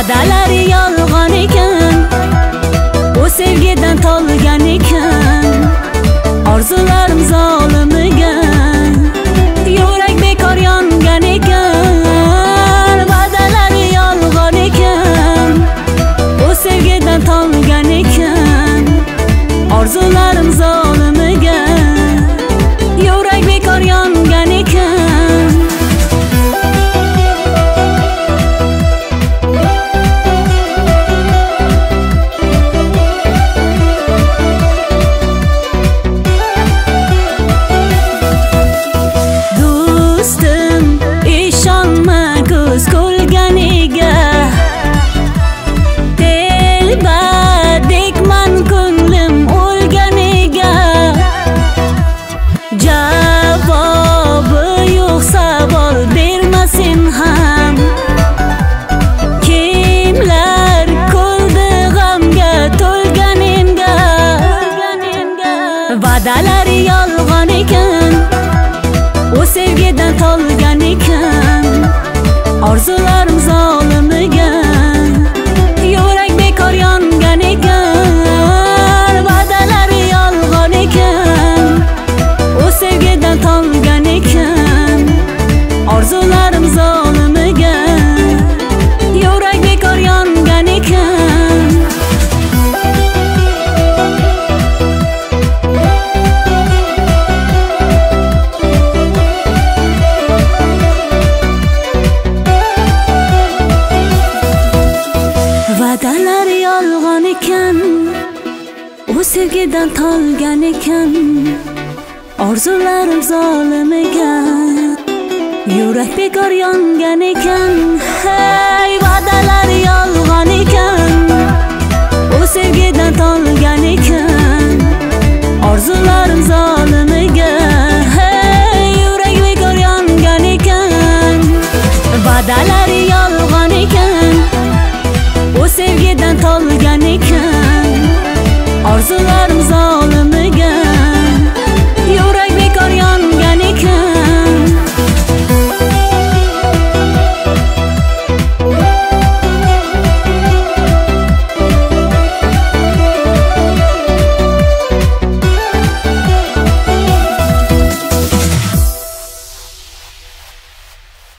va'dalari yolg'on ekan u sevgidan tolgan ekan. Orzularim zo'r yolg'on ekan u sevgidan tolgan ekan. Orzular sevgidan tolgan ekan orzularim zolimiga yurak bekor yongan ekan hey va'dalar yolg'on ekan u sevgidan tolgan ekan orzularim zolimiga hey yurak bekor yongan ekan va'dalar yolg'on ekan u sevgidan tolgan ekan. Arzularımıza